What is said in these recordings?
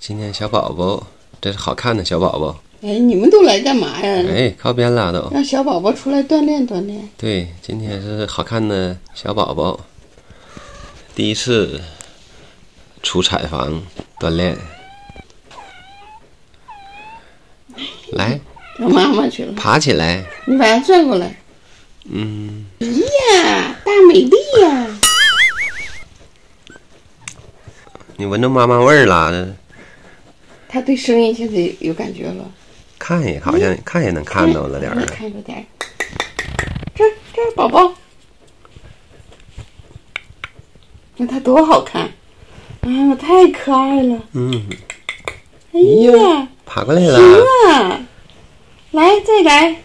今天小宝宝，这是好看的小宝宝。哎，你们都来干嘛呀？哎，靠边拉都。让小宝宝出来锻炼锻炼。对，今天是好看的小宝宝，第一次出产房锻炼。来，让妈妈去了。爬起来。你把它转过来。嗯。哎呀，大美丽呀！你闻着妈妈味儿了。他对声音现在有感觉了。看也好像看也能看到了点儿。看着点儿。这这宝宝，那他多好看！哎呀，太可爱了。嗯。哎呀，爬过来了。行啊，来再来。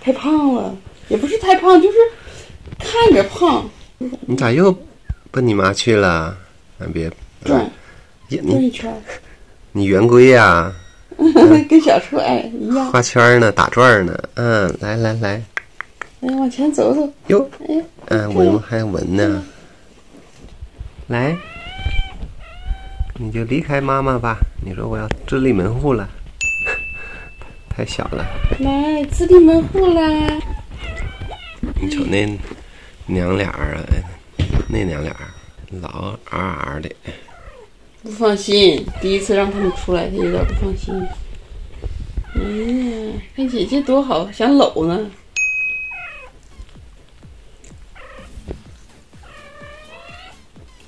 太胖了，也不是太胖，就是看着胖。你咋又奔你妈去了？咱别转。转一圈，你圆规呀？跟小车哎一样。画圈呢，打转呢。嗯，来来来，哎，往前走走。哟，哎，嗯，闻还闻呢。来，你就离开妈妈吧。你说我要自立门户了，太小了。来，自立门户啦。你瞅那娘俩啊，那娘俩老嗷嗷的。不放心，第一次让他们出来，他有点不放心。哎呀，看姐姐多好，想搂呢。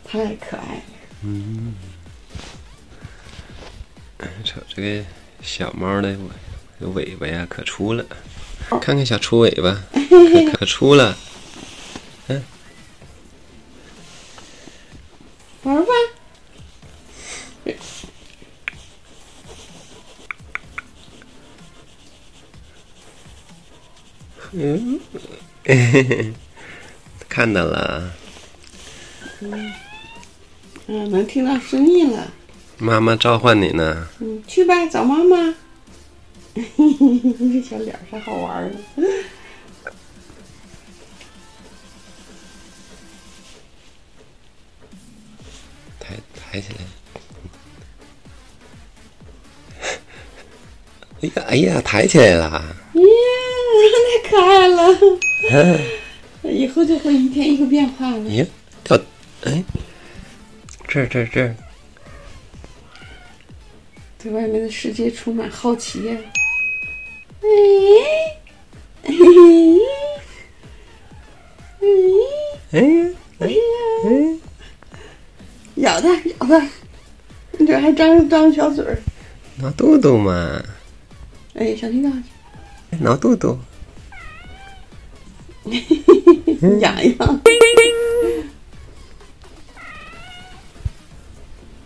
太可爱了。嗯。瞅这个小猫的尾巴呀，可粗了。看看小粗尾巴，可可粗了。嗯。玩吧。嗯，看到了。嗯，嗯，能听到声音了。妈妈召唤你呢。嗯，去吧，找妈妈。这 小脸儿太好玩了。抬抬起来。哎呀哎呀，抬起来了。以后就会一天一个变化了。咦，掉，哎，这儿这儿这儿，对外面的世界充满好奇呀！哎，哎，哎，哎呀，咬它，咬它，你这还张张小嘴儿，挠肚肚嘛？哎，小听到。挠肚肚，痒痒。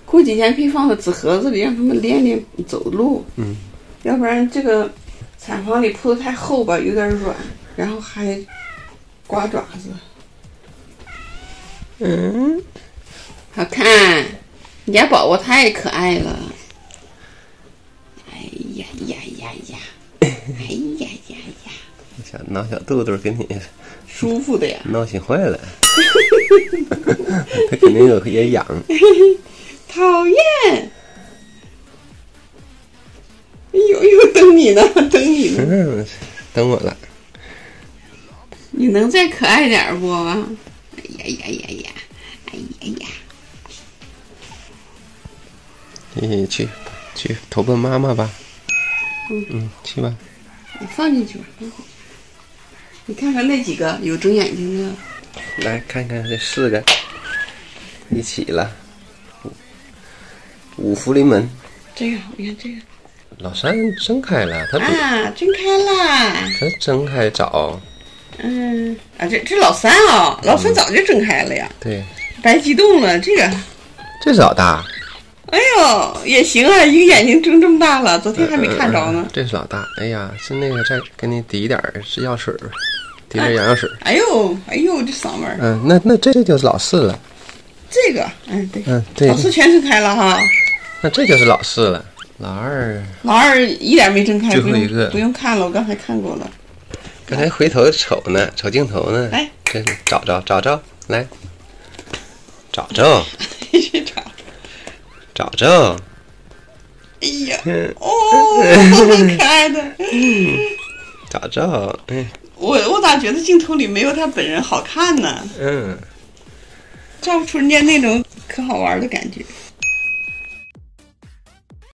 过几天可以放到纸盒子里，让他们练练走路。嗯。要不然这个产房里铺的太厚吧，有点软，然后还刮爪子。嗯。好看，你家宝宝太可爱了。想挠小肚肚给你舒服的呀，闹心坏了。他肯定有也痒。讨厌！又又等你呢，等你呢。嗯，等我了。你能再可爱点不？哎呀呀呀呀！哎呀呀！你去去投奔妈妈吧。嗯嗯，去吧。你放进去吧，你看看那几个有睁眼睛的。来看看这四个，一起了。五福临门。这个，你看这个。老三睁开了，他啊，睁开了。他睁开早。嗯啊，这这老三啊，老三早就睁开了呀。对。白激动了，这个。这是老大。哎呦，也行啊，一个眼睛睁这么大了，昨天还没看着呢。这是老大，哎呀，是那个再给你滴一点是药水吧，滴点眼药水。哎呦，哎呦，这嗓门嗯，那那这就是老四了。这个，嗯对，嗯对，老四全睁开了哈。那这就是老四了，老二。老二一点没睁开，最后一个不用看了，我刚才看过了。刚才回头瞅呢，瞅镜头呢。来，找着找着，来，找 找。去找。找着，哎呀，哦，可爱的。找着？嗯我我咋觉得镜头里没有他本人好看呢？嗯，照不出人家那种可好玩的感觉。